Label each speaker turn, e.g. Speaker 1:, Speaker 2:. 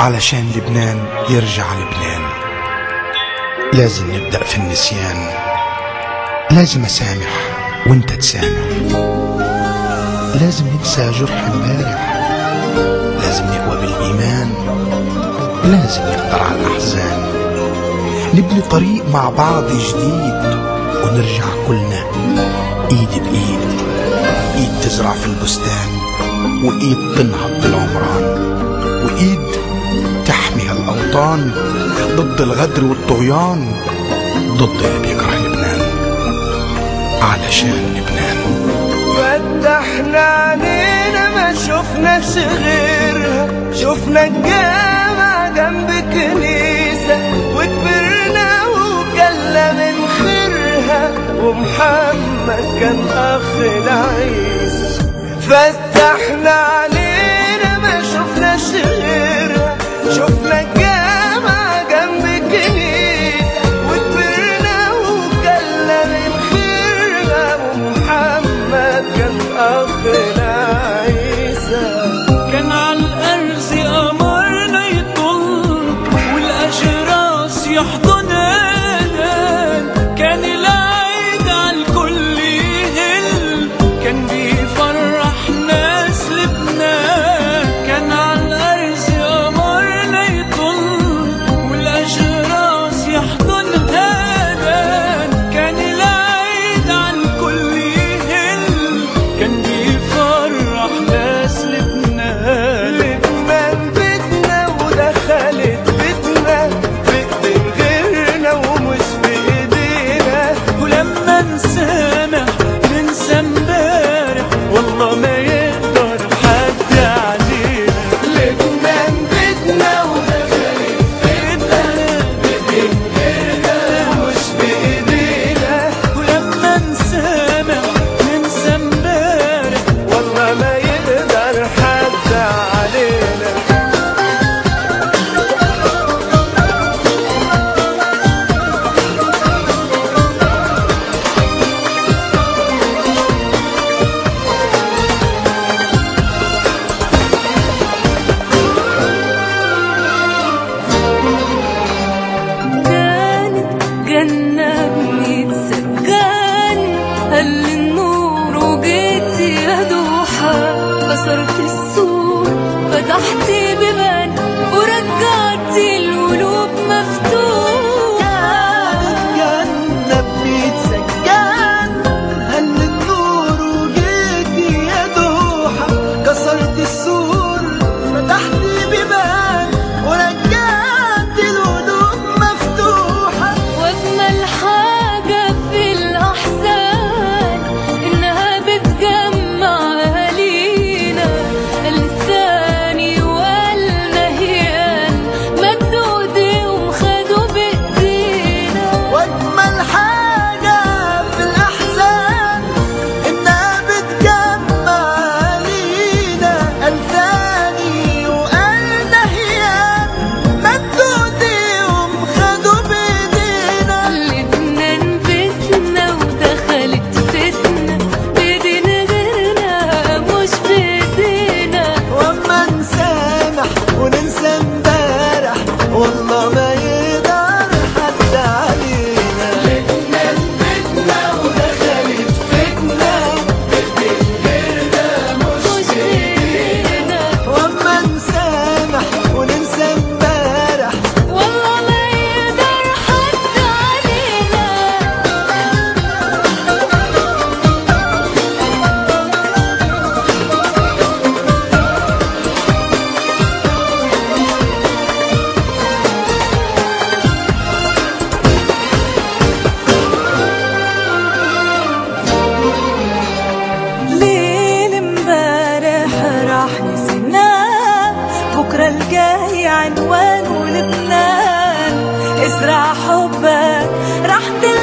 Speaker 1: علشان لبنان يرجع لبنان. لازم نبدأ في النسيان. لازم أسامح وأنت تسامح. لازم ننسى جرح امبارح. لازم نقوى بالإيمان. لازم نقدر على الأحزان. نبني طريق مع بعض جديد ونرجع كلنا إيد بإيد. إيد تزرع في البستان وإيد تنهض بالعمران. وإيد هالاوطان ضد الغدر والطغيان. ضد اللي بيكره لبنان. علشان لبنان.
Speaker 2: فتحنا علينا ما شفناش غيرها شفنا الجامع جنب كنيسة وكبرنا وكلا من خيرها ومحمد كان أخنا عيسى فتحنا
Speaker 3: كسرت السور فتحت I